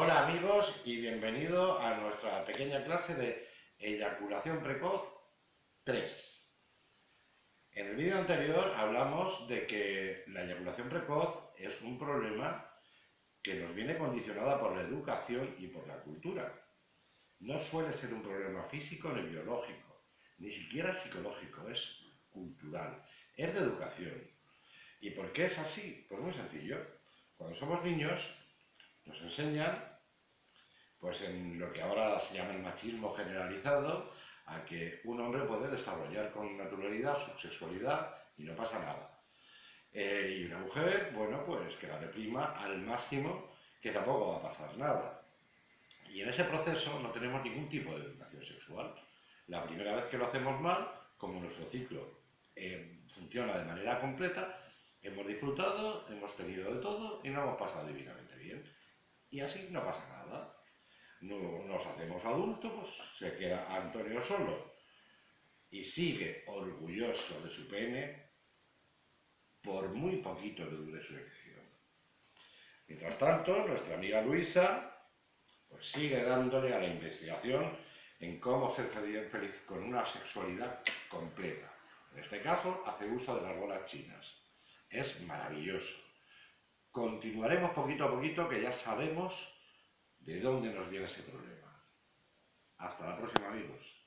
Hola amigos y bienvenido a nuestra pequeña clase de eyaculación precoz 3. En el vídeo anterior hablamos de que la eyaculación precoz es un problema que nos viene condicionada por la educación y por la cultura. No suele ser un problema físico ni biológico, ni siquiera psicológico, es cultural, es de educación. ¿Y por qué es así? Pues muy sencillo. Cuando somos niños nos enseñan, pues en lo que ahora se llama el machismo generalizado, a que un hombre puede desarrollar con naturalidad su sexualidad y no pasa nada. Eh, y una mujer, bueno, pues que la reprima al máximo, que tampoco va a pasar nada. Y en ese proceso no tenemos ningún tipo de educación sexual. La primera vez que lo hacemos mal, como nuestro ciclo eh, funciona de manera completa, hemos disfrutado, hemos tenido de todo y no hemos pasado divinamente y así no pasa nada. No, nos hacemos adultos, pues se queda Antonio solo y sigue orgulloso de su pene por muy poquito que dure su elección. Mientras tanto, nuestra amiga Luisa pues sigue dándole a la investigación en cómo ser feliz con una sexualidad completa. En este caso, hace uso de las bolas chinas. Es maravilloso. Continuaremos poquito a poquito que ya sabemos de dónde nos viene ese problema. Hasta la próxima amigos.